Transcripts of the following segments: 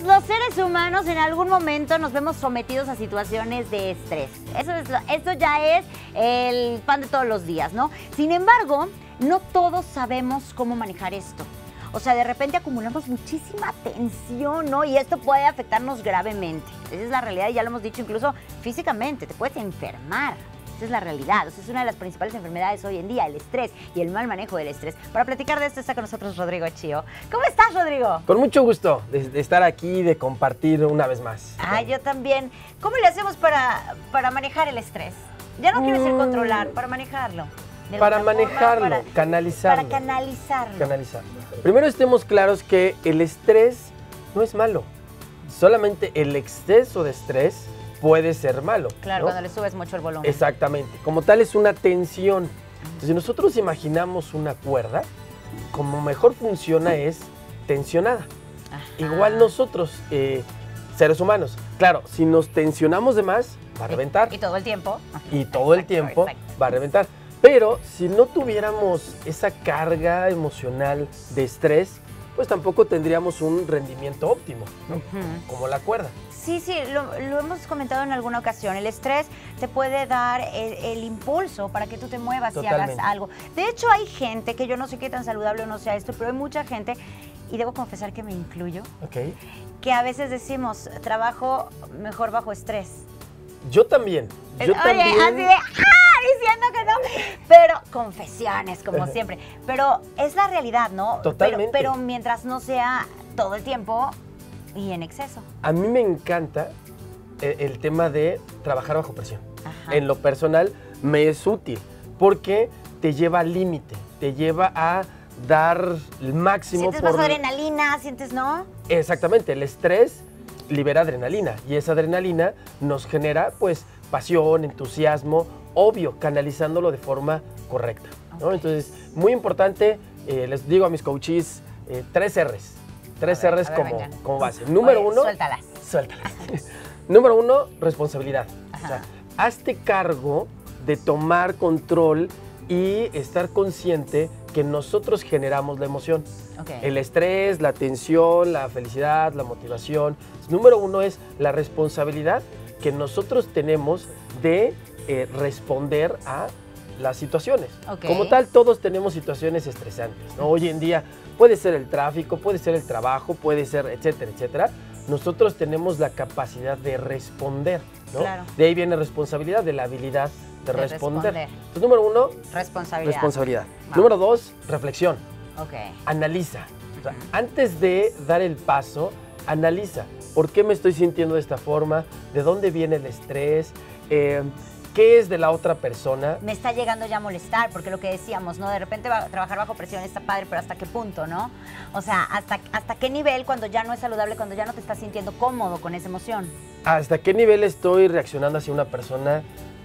Todos los seres humanos en algún momento nos vemos sometidos a situaciones de estrés. Eso es, esto ya es el pan de todos los días, ¿no? Sin embargo, no todos sabemos cómo manejar esto. O sea, de repente acumulamos muchísima tensión, ¿no? Y esto puede afectarnos gravemente. Esa es la realidad y ya lo hemos dicho incluso físicamente, te puedes enfermar. Esa es la realidad. O sea, es una de las principales enfermedades hoy en día, el estrés y el mal manejo del estrés. Para platicar de esto está con nosotros Rodrigo Chío. ¿Cómo estás, Rodrigo? Con mucho gusto de, estar aquí y de compartir una vez más. Ah, yo también. ¿Cómo le hacemos para, para manejar el estrés? Ya no quiero decir mm. controlar, para manejarlo. Para manejarlo, canalizarlo. Para canalizarlo. Canalizarlo. Primero estemos claros que el estrés no es malo. Solamente el exceso de estrés puede ser malo. Claro, cuando le subes mucho el volumen. Exactamente. Como tal es una tensión. Entonces, si nosotros imaginamos una cuerda, como mejor funciona es tensionada. Igual nosotros, eh, seres humanos. Claro, si nos tensionamos de más, va a reventar. Y, todo el tiempo. Y todo el tiempo va a reventar. Pero si no tuviéramos esa carga emocional de estrés, pues tampoco tendríamos un rendimiento óptimo, como la cuerda. Sí, sí, lo, hemos comentado en alguna ocasión. El estrés te puede dar el, impulso para que tú te muevas y hagas algo. De hecho, hay gente que yo no sé qué tan saludable o no sea esto, pero hay mucha gente, y debo confesar que me incluyo, que a veces decimos, trabajo mejor bajo estrés. Yo también. Yo Oye, así de, ¡ah! Diciendo que no. Confesiones, como siempre. Pero es la realidad, ¿no? Totalmente. Pero, mientras no sea todo el tiempo y en exceso. A mí me encanta eh, el, tema de trabajar bajo presión. En lo personal me es útil porque te lleva al límite, te lleva a dar el máximo. Sientes más adrenalina, sientes, ¿no? Exactamente, el estrés libera adrenalina y esa adrenalina nos genera pues pasión, entusiasmo, obvio, canalizándolo de forma correcta. Entonces, muy importante, eh, les digo a mis coaches, eh, tres R's. Tres R's como, como base. Número uno. Suéltalas. Suéltalas. Número uno, responsabilidad. O sea, hazte cargo de tomar control y estar consciente que nosotros generamos la emoción. El estrés, la tensión, la felicidad, la motivación. Número uno es la responsabilidad que nosotros tenemos de eh, responder a las situaciones. Como tal, todos tenemos situaciones estresantes. Hoy en día puede ser el tráfico, puede ser el trabajo, puede ser, etcétera, etcétera. Nosotros tenemos la capacidad de responder. De ahí viene responsabilidad, de la habilidad de, responder. Entonces, número uno, responsabilidad. responsabilidad. Número dos, reflexión. Analiza. antes de dar el paso, analiza. ¿Por qué me estoy sintiendo de esta forma? ¿De dónde viene el estrés? Eh, ¿Qué es de la otra persona? Me está llegando ya a molestar, porque lo que decíamos, ¿no? De repente va, trabajar bajo presión está padre, pero ¿hasta qué punto, no? O sea, ¿hasta, ¿hasta qué nivel cuando ya no es saludable, cuando ya no te estás sintiendo cómodo con esa emoción? ¿Hasta qué nivel estoy reaccionando hacia una persona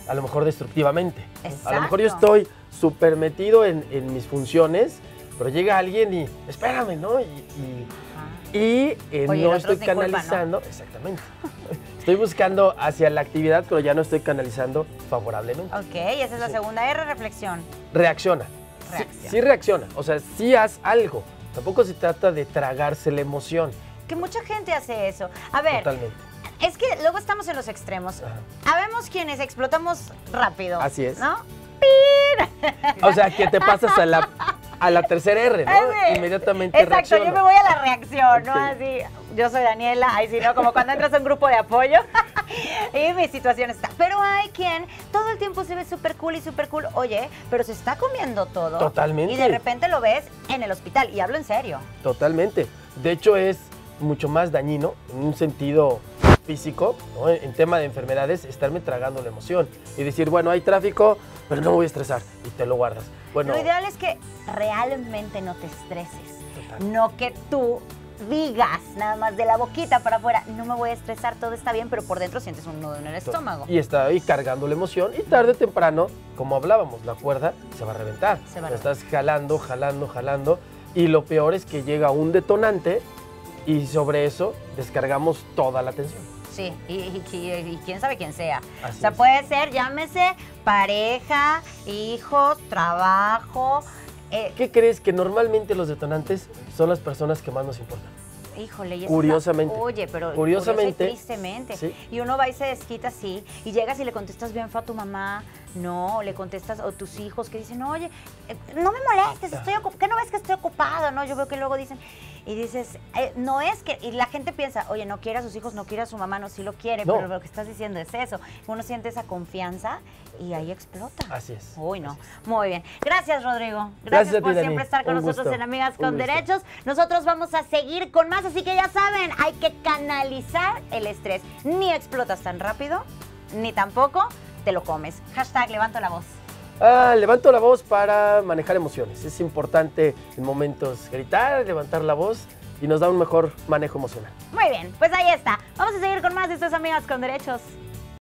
a lo mejor destructivamente? A lo mejor yo estoy súper metido en, mis funciones, pero llega alguien y, espérame, ¿no? Y, y, eh, no estoy canalizando, exactamente. Estoy buscando hacia la actividad, pero ya no estoy canalizando favorablemente. Ok, esa es la segunda R, reflexión. Reacciona. Sí, reacciona. O sea, sí haz algo. Tampoco se trata de tragarse la emoción. Que mucha gente hace eso. A ver. Totalmente. Es que luego estamos en los extremos. Habemos quienes explotamos rápido. Así es. ¿No? O sea, que te pasas a la, a la tercera R, ¿no? Inmediatamente Exacto, yo me voy a la reacción, ¿no? Así, yo soy Daniela, ahí sí, ¿no? Como cuando entras a un grupo de apoyo y mi situación está. Pero hay quien todo el tiempo se ve súper cool y súper cool, oye, pero se está comiendo todo. Totalmente. Y de repente lo ves en el hospital, y hablo en serio. Totalmente. De hecho, es mucho más dañino en un sentido físico, ¿no? en tema de enfermedades, estarme tragando la emoción y decir, bueno, hay tráfico, pero no me voy a estresar y te lo guardas. Bueno, lo ideal es que realmente no te estreses, no que tú digas nada más de la boquita para afuera, no me voy a estresar, todo está bien, pero por dentro sientes un nudo en el estómago. Y está ahí cargando la emoción y tarde o temprano, como hablábamos, la cuerda se va a reventar. Se va a reventar. Estás jalando, jalando, jalando y lo peor es que llega un detonante y sobre eso descargamos toda la tensión. Sí, y, quién sabe quién sea. o sea, puede ser, llámese, pareja, hijos, trabajo, eh, ¿Qué crees que normalmente los detonantes son las personas que más nos importan? Híjole, y Curiosamente. oye, pero Curiosamente, curiosa y tristemente. sí. Y uno va y se desquita así, y llegas y le contestas bien feo a tu mamá, no, o le contestas a tus hijos que dicen, oye, eh, no me molestes, estoy ¿qué no ves que estoy ocupado? No, yo veo que luego dicen, y dices, eh, no es que, y la gente piensa, oye, no quiere a sus hijos, no quiere a su mamá, no, sí lo quiere, No. pero lo que estás diciendo es eso. Uno siente esa confianza y ahí explota. Así es. Uy, no. Muy bien. Gracias, Rodrigo. Gracias, Gracias a ti, por siempre estar con Un nosotros gusto. en Amigas con. Derechos. Nosotros vamos a seguir con más, así que ya saben, hay que canalizar el estrés. Ni explotas tan rápido, ni tampoco te lo comes. Hashtag levanto la voz. Ah, levanto la voz para manejar emociones. Es importante en momentos gritar, levantar la voz y nos da un mejor manejo emocional. Muy bien, pues ahí está. Vamos a seguir con más de estos Amigas con Derechos.